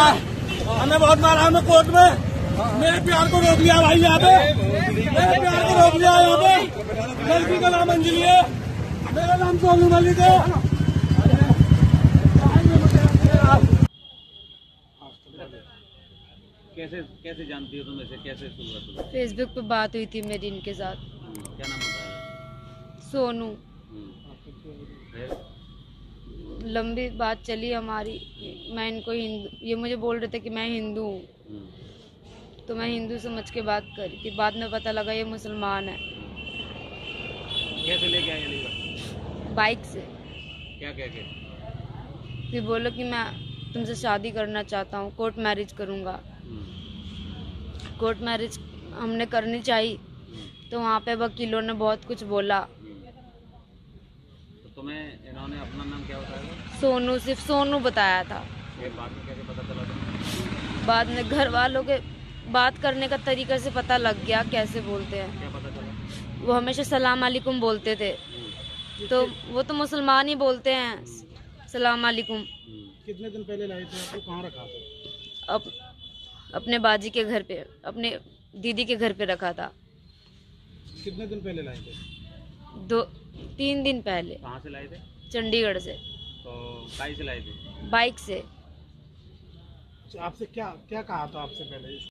मारा। हमें बहुत मारा हमें कोर्ट में। मेरे प्यार को रोक लिया भाई यहाँ पे। मेरे प्यार को रोक लिया यहाँ पे। लड़की का नाम अंजलि है। मेरा नाम सोनू मलिक है। कैसे कैसे जानती हो तुम ऐसे कैसे फेसबुक पे बात हुई थी मेरी इनके साथ। हम्म, क्या नाम बताया? सोनू। हम्म, लंबी बात चली हमारी मैं इनको हिंदू ये मुझे बोल रहे थे कि मैं हिंदू हूँ। हम्म, तो मैं हिंदू समझ के बात करी थी बाद में पता लगा ये मुसलमान है। कैसे लेके आए बाइक से। क्या क्या क्या फिर बोलो कि मैं तुमसे शादी करना चाहता हूँ कोर्ट मैरिज करूँगा। हम्म, कोर्ट मैरिज हमने करनी चाहिए। हम्म, तो वहाँ पे वकीलों ने बहुत कुछ बोला। तो तुम्हें इन्होंने अपना नाम क्या बताया सोनू सिर्फ़ सोनू बताया था। बाद में कैसे पता चला तुम्हें? बाद में घर वालों के बात करने का तरीका से पता लग गया कैसे बोलते हैं। क्या पता चला? वो हमेशा सलाम अलैकुम बोलते थे। हम्म, तो वो तो मुसलमान ही बोलते हैं। सलाम अलैकुम। हम्म, कितने दिन पहले लाए थे आपको? कहाँ रखा था? अप, अपने बाजी के घर पे अपने दीदी के घर पे रखा था। कितने दिन पहले लाए थे? दो तीन दिन पहले। कहाँ से लाए थे? चंडीगढ़ से। तो से लाए थे? बाइक से। आपसे क्या क्या कहा था आपसे पहले?